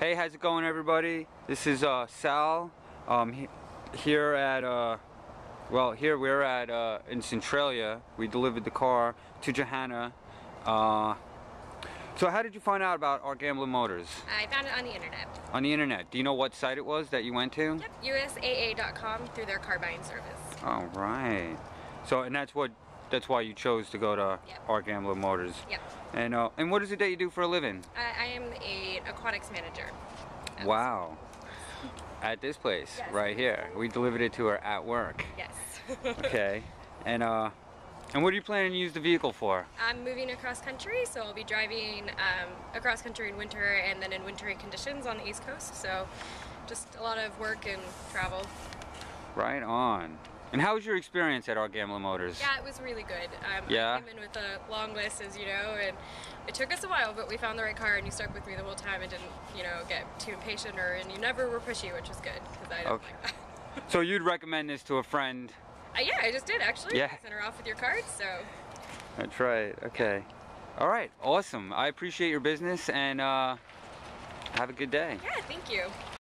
Hey, how's it going, everybody? This is uh, Sal. Um, he- here at uh, well, here we're at uh, in Centralia. We delivered the car to Johanna. Uh, so, how did you find out about our Gamblin Motors I found it on the internet. on the internet? Do you know what site it was that you went to? Yep, USAA.com through their car buying service. All right. So, and that's what that's why you chose to go to Yep. our Gamblin Motors. Yep. And uh, and what is it that you do for a living? I, I am a aquatics manager. Wow. At this place, Yes. right here. We delivered it to her at work. Yes. Okay. And uh and what are you planning to use the vehicle for? I'm moving across country, so I'll be driving um, across country in winter and then in wintry conditions on the East Coast. So just a lot of work and travel. Right on. And how was your experience at our Gamblin Motors? Yeah, it was really good. Um, Yeah? I came in with a long list, as you know, and it took us a while, but we found the right car, and you stuck with me the whole time and didn't, you know, get too impatient, or and you never were pushy, which was good because I don't Okay. like that. So you'd recommend this to a friend? Uh, yeah, I just did actually. Yeah. Sent her off with your card, so That's right. Okay. All right. Awesome. I appreciate your business and uh have a good day. yeah, thank you.